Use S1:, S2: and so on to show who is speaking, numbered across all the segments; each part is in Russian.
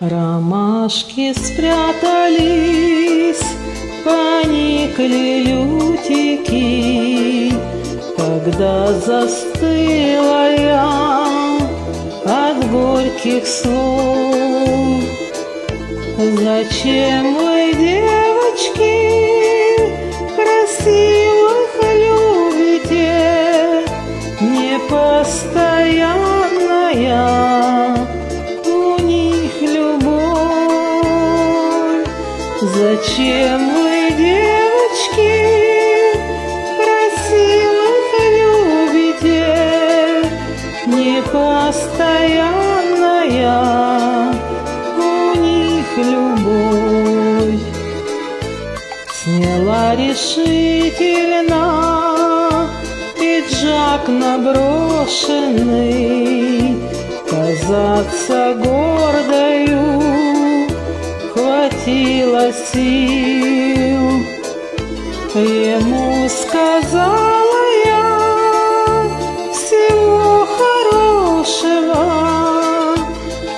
S1: Ромашки спрятались, поникли лютики, Когда застыла я от горьких слов. Зачем вы, девочки, Зачем вы, девочки, красивых любите, Непостоянная у них любовь? Сняла решительно пиджак наброшенный, Казаться гордою хватило сил. Ему сказала я всего хорошего,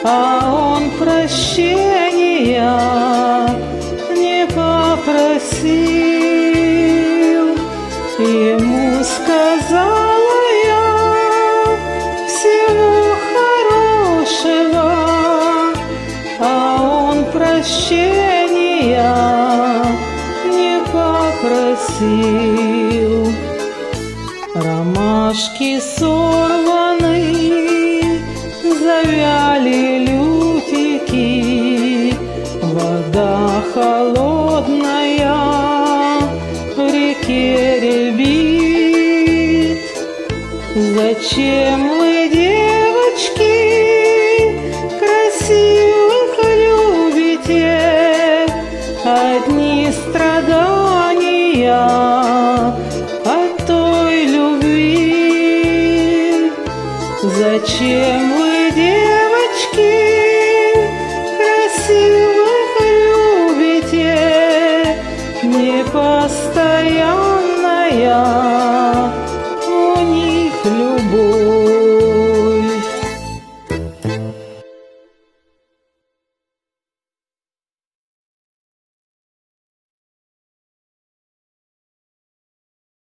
S1: а он прощения не попросил. Ему сказала прощения не попросил. Ромашки сорваны, завяли лютики, Вода холодная в реке рябит. Зачем вы, девочки, красивых Одни страдания от той любви. Зачем вы, девочки,